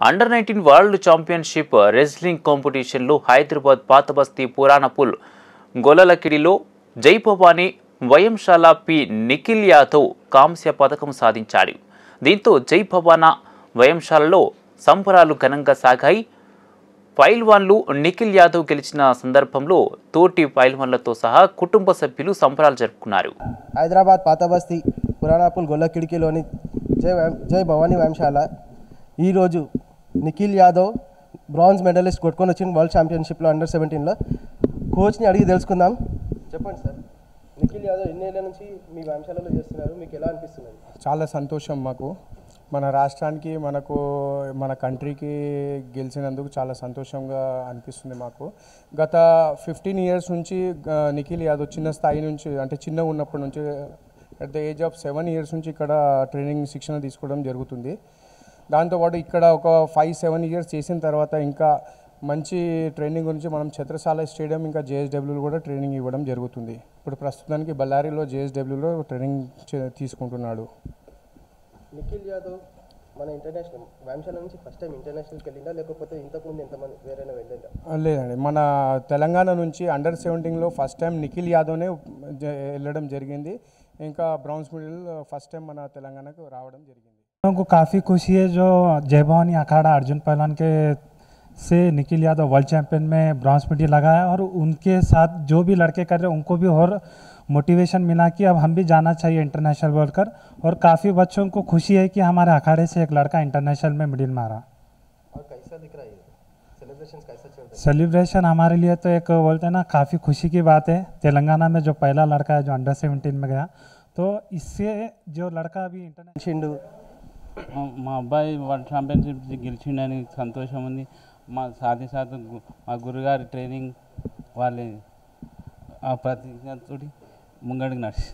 Under nineteen world championship wrestling కాంపిటీషన్లో హైదరాబాద్ పాతబస్తీ పురాణపుల్ గొల్లలకిడిలో జైపవాని వయంశాల పి నిఖిల్ యాదవ్ కాంస్య పథకం సాధించాడు. దీంతో జై భవానా వయంశాలలో సంబరాలు ఘనంగా సాగాయి. పైల్వాన్లు నిఖిల్ యాదవ్ గెలిచిన సందర్భంలో తోటి పైల్వాన్లతో సహా కుటుంబ సభ్యులు సంబరాలు జరుపుకున్నారు. హైదరాబాద్ పాతబస్తీ పురాణాపుల్ గొల్లకిడికిలోని జై జై భవానీ వ్యాయామశాల ఈరోజు నిఖిల్ యాదవ్ బ్రాంజ్ మెడలిస్ట్ కొట్టుకొని వచ్చింది వరల్డ్ ఛాంపియన్షిప్లో అండర్ సెవెంటీన్లో కోచ్ని అడిగి తెలుసుకుందాం. చెప్పండి సార్. నిఖిల్ యాదవ్ ఎన్నేళ్ళ నుంచి మీ వంశాలలో చేస్తున్నారు? మీకు ఎలా అనిపిస్తున్నది చాలా సంతోషం మాకు. మన రాష్ట్రానికి మనకు మన కంట్రీకి గెలిచినందుకు చాలా సంతోషంగా అనిపిస్తుంది మాకు. గత ఫిఫ్టీన్ ఇయర్స్ నుంచి నిఖిల్ యాదవ్ చిన్న స్థాయి నుంచి అంటే చిన్నగా ఉన్నప్పటి నుంచి at the age of seven years నుంచి ఇక్కడ ట్రైనింగ్ శిక్షణ తీసుకోవడం జరుగుతుంది. దాంతోపాటు ఇక్కడ ఒక ఫైవ్ సెవెన్ ఇయర్స్ చేసిన తర్వాత ఇంకా మంచి ట్రైనింగ్ గురించి మనం ఛత్రసాల స్టేడియం ఇంకా జేఎస్డబ్ల్యూలో కూడా ట్రైనింగ్ ఇవ్వడం జరుగుతుంది. ఇప్పుడు ప్రస్తుతానికి బళ్ళారిలో జేఎస్డబ్ల్యూలో ట్రైనింగ్ చే- తీసుకుంటున్నాడు. నిఖిల్ యాదవ్. మన ఇంటర్నేషనల్ వ్యాయామశాల నుంచి ఫస్ట్ టైం ఇంటర్నేషనల్కి వెళ్ళిందా లేకపోతే ఇంతకుముందు ఎంతమంది వేరైనా వెళ్ళిందా లేదండి మన తెలంగాణ నుంచి అండర్ సెవెంటీన్లో ఫస్ట్ టైం నిఖిల్ యాదవ్నే జ- వెళ్ళడం జరిగింది ఇంకా బ్రౌన్స్ మిడిల్ ఫస్ట్ టైం మన తెలంగాణకు రావడం జరిగింది लोगों को काफ़ी खुशी है जो जय भवानी अखाड़ा अर्जुन पहलवान के से निखिल यादव वर्ल्ड चैंपियन में ब्रॉन्ज मेडल लगाया और उनके साथ जो भी लड़के कर रहे हैं उनको भी और मोटिवेशन मिला कि अब हम भी जाना चाहिए इंटरनेशनल वर्ल्ड कर और काफ़ी बच्चों को खुशी है कि हमारे अखाड़े से एक लड़का इंटरनेशनल में मेडल मारा और कैसा दिख रहा है सेलिब्रेशन कैसा चल रहा सेलिब्रेशन हमारे लिए तो एक बोलते हैं ना काफ़ी खुशी की बात है तेलंगाना में जो पहला लड़का है जो अंडर सेवेंटीन में गया तो इससे जो लड़का अभी इंटरनेशनल है చిండు మా- మా అబ్బాయి వరల్డ్ ఛాంపియన్షిప్ గెలిచిండని సంతోషం ఉంది మా సాథి సాథ్ గు- మా గురుగారి ట్రైనింగ్ వాళ్ళ ఆ ప్రతిజ్ఞతోటి ಮುಂಗಡಗೆ ನಡೆಸಿ